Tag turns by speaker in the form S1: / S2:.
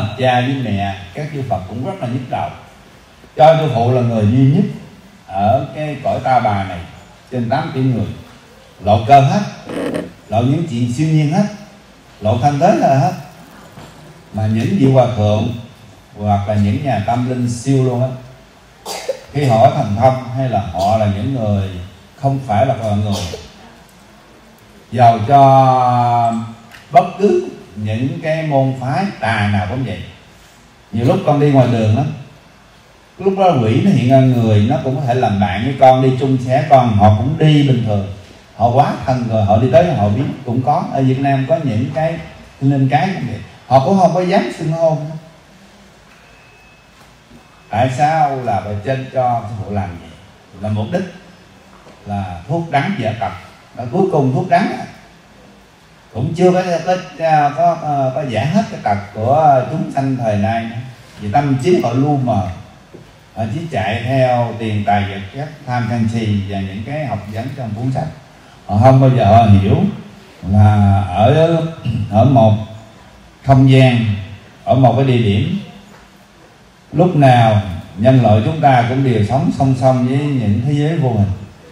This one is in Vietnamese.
S1: làm cha với mẹ, các chư Phật cũng rất là nhức đầu. Cho sư phụ là người duy nhất ở cái cõi ta bà này, trên 8 tỷ người. Lộ cơ hết, lộ những chuyện siêu nhiên hết, lộ thanh thế là hết. Mà những vị hòa thượng hoặc là những nhà tâm linh siêu luôn á khi họ thành thông hay là họ là những người không phải là con người giàu cho bất cứ những cái môn phái tà nào cũng vậy. Nhiều lúc con đi ngoài đường đó lúc đó quỷ nó hiện ra người, nó cũng có thể làm bạn với con, đi chung xe con. Họ cũng đi bình thường. Họ quá thân rồi, họ đi tới họ biết cũng có. Ở Việt Nam có những cái lên cái cũng vậy. Họ cũng không có dám xưng hôn tại sao là bề trên cho sư phụ làm vậy? Là mục đích là thuốc đắng giải tật và cuối cùng thuốc đắng cũng chưa có à, có có, có, có giải hết cái tật của chúng sanh thời nay vì tâm trí họ luôn mờ. Họ chỉ chạy theo tiền tài vật chất tham sân si và những cái học vấn trong cuốn sách. Họ không bao giờ họ hiểu là ở ở một không gian ở một cái địa điểm lúc nào nhân loại chúng ta cũng đều sống song song với những thế giới vô hình.